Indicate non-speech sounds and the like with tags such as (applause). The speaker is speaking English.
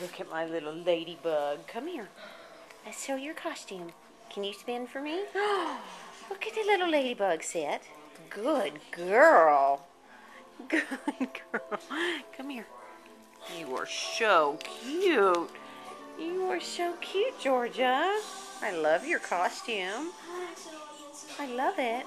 Look at my little ladybug. Come here. Let's show your costume. Can you spin for me? (gasps) Look at the little ladybug sit. Good girl. Good girl. Come here. You are so cute. You are so cute, Georgia. I love your costume. I love it.